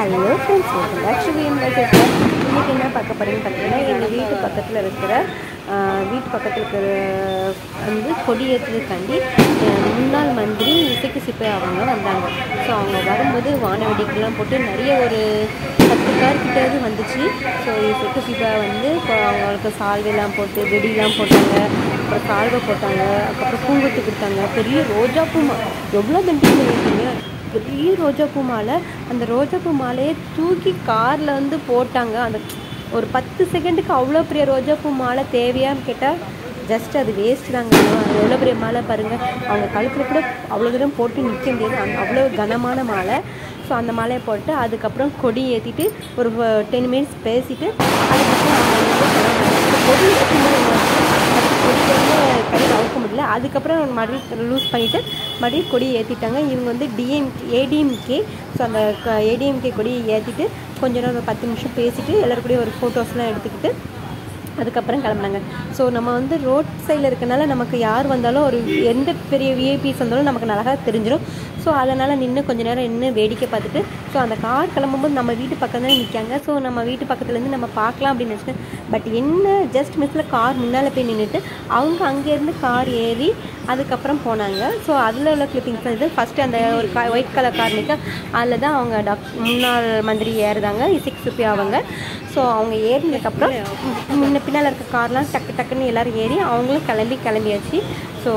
Hello friends welcome back to VM இன்றைக்கி என்ன பார்க்க போகிறீங்கன்னு பார்த்தீங்கன்னா எங்கள் வீட்டு பக்கத்தில் இருக்கிற வீட்டு பக்கத்தில் இருக்கிற வந்து கொடியேற்றதுக்காண்டி ஆஹ், முன்னாள் மந்திரி இசைக்கு சிப்பை அவங்க வந்தாங்க. ஸோ அவங்க வரும்போது வானவெடிக்கெல்லாம் போட்டு நிறைய ஒரு பத்து கார் கிட்டது வந்துச்சு. ஸோ இசைக்கு சிப்பை வந்து இப்போ அவங்களுக்கு சால்வைலாம் போட்டு வெடிலாம் போட்டாங்க. அப்புறம் சால்வை போட்டாங்க. அதுக்கப்புறம் பூங்கொத்து கொடுத்தாங்க. பெரிய ரோஜா பூ எவ்வளோ பெண்டிங் பண்ணியிருக்கீங்க? பெரிய ரோஜாப்பூ மாலை அந்த ரோஜாப்பூ மாலையை தூக்கி காரில் வந்து போட்டாங்க. அந்த ஒரு பத்து செகண்டுக்கு அவ்வளோ பெரிய ரோஜாப்பூ மாலை தேவையான்னு கேட்டால் ஜஸ்ட் அது வேஸ்ட் தாங்க. எவ்வளோ பெரிய மாலை பாருங்கள் அவங்க கழுத்தில் கூட அவ்வளோ தூரம் போட்டு நிற்க முடியாது. அந்த அவ்வளோ கனமான மாலை. ஸோ அந்த மாலையை போட்டு அதுக்கப்புறம் கொடி ஏற்றிட்டு ஒரு டென் மினிட்ஸ் பேசிட்டு அதுக்கப்புறம் கொடி ஏற்றும்போது கொடி கையில் அவுக்க முடியல. அதுக்கப்புறம் மறுபடியும் லூஸ் பண்ணிவிட்டு மறுபடியும் கொடி ஏற்றிட்டாங்க இவங்க வந்து டிஎம் ஏடிஎம்கே ஸோ அந்த ஏடிஎம்கே கொடியை ஏற்றிட்டு கொஞ்ச நேரம் ஒரு பத்து நிமிஷம் பேசிவிட்டு எல்லாரும் ஒரு ஃபோட்டோஸ்லாம் எடுத்துக்கிட்டு அதுக்கப்புறம் கிளம்புனாங்க. ஸோ நம்ம வந்து ரோட் சைடில் இருக்கனால நமக்கு யார் வந்தாலும் ஒரு எந்த பெரிய விஐபிஸ் வந்தாலும் நமக்கு நல்லா தெரிஞ்சிடும் ஸோ அதனால் நின்று கொஞ்ச நேரம் நின்று வேடிக்கை பார்த்துட்டு ஸோ அந்த கார் கிளம்பும்போது நம்ம வீட்டு பக்கம் தான் நிற்காங்க ஸோ நம்ம வீட்டு பக்கத்துலேருந்து நம்ம பார்க்கலாம் அப்படின்னு நினச்சிட்டேன் பட் என்ன ஜஸ்ட் மிஸ்ஸில் கார் முன்னால் போய் நின்றுட்டு அவங்க அங்கேருந்து கார் ஏறி அதுக்கப்புறம் போனாங்க. ஸோ அதில் உள்ள கிளிப்பிங்ஸ் இது. ஃபஸ்ட்டு அந்த ஒரு கா ஒயிட் கலர் கார் நிற்க அதில் தான் அவங்க டாக் முன்னாள் மந்திரி ஏறுதாங்க இசிக் சுப்பி அவங்க. ஸோ அவங்க ஏறினதுக்கப்புறம் முன்ன பின்னால் இருக்க கார்லாம் டக்கு டக்குன்னு எல்லோரும் ஏறி அவங்களும் கிளம்பி கிளம்பியாச்சு. ஸோ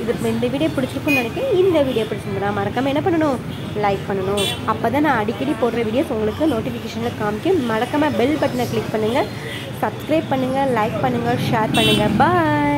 இது இந்த வீடியோ பிடிச்சிருக்குன்னு நினைக்கிறேன். இந்த வீடியோ பிடிச்சிருந்தா மறக்காமல் என்ன பண்ணணும்? லைக் பண்ணணும். அப்போ தான் நான் அடிக்கடி போடுற வீடியோஸ் உங்களுக்கு நோட்டிஃபிகேஷனில் காமிக்கும். மறக்காமல் பெல் பட்டனை கிளிக் பண்ணுங்கள் சப்ஸ்கிரைப் பண்ணுங்கள் லைக் பண்ணுங்கள் ஷேர் பண்ணுங்கள் பாய்